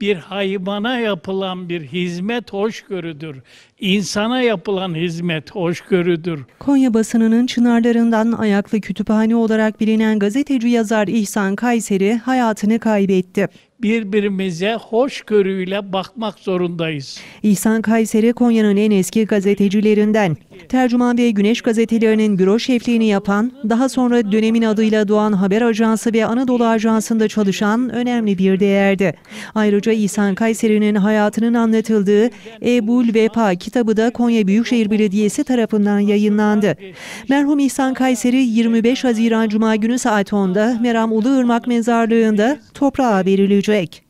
Bir hayvana yapılan bir hizmet hoşgörüdür. İnsana yapılan hizmet hoşgörüdür. Konya basınının çınarlarından ayaklı kütüphane olarak bilinen gazeteci yazar İhsan Kayseri hayatını kaybetti. Birbirimize hoşgörüyle bakmak zorundayız. İhsan Kayseri Konya'nın en eski gazetecilerinden. Tercüman ve Güneş gazetelerinin büro şefliğini yapan, daha sonra dönemin adıyla Doğan Haber Ajansı ve Anadolu Ajansı'nda çalışan önemli bir değerdi. Ayrıca İhsan Kayseri'nin hayatının anlatıldığı Ebul Vefa kitabı da Konya Büyükşehir Belediyesi tarafından yayınlandı. Merhum İhsan Kayseri 25 Haziran Cuma günü saat 10'da Meram Uluırmak Mezarlığı'nda toprağa verilecek. sürdürülecek.